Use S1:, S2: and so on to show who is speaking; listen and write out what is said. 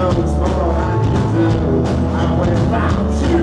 S1: I can do. I went about you.